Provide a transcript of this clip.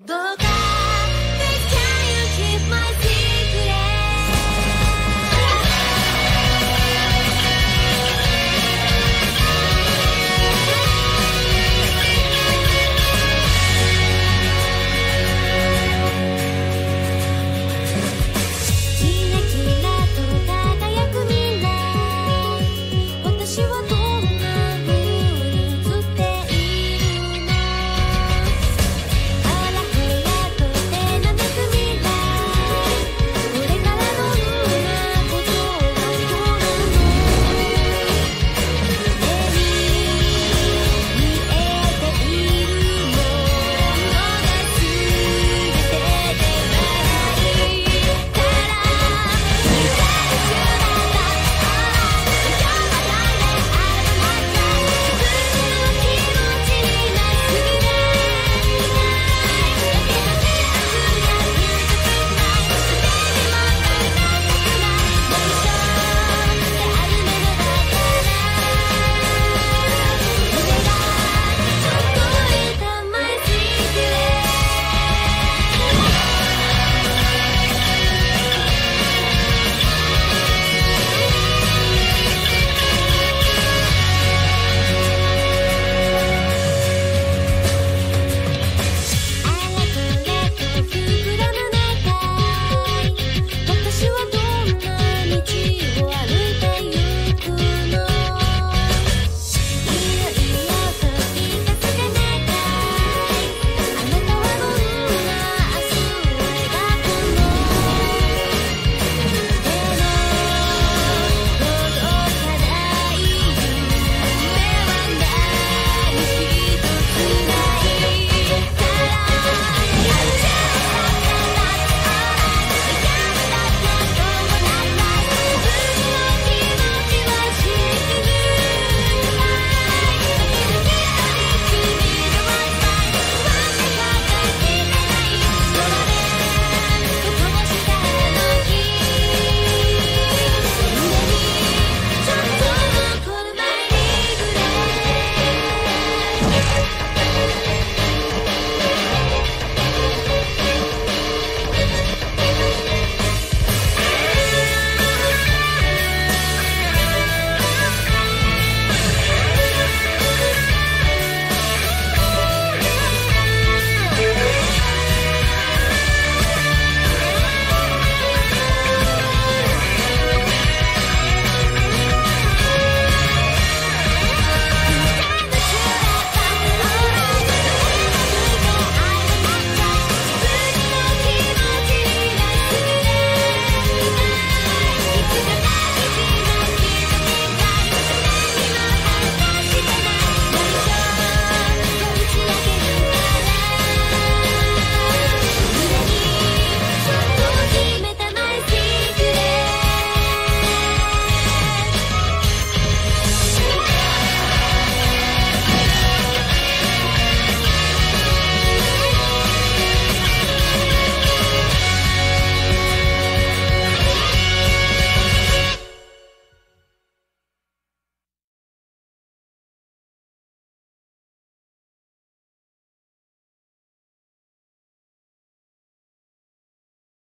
The